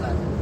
class.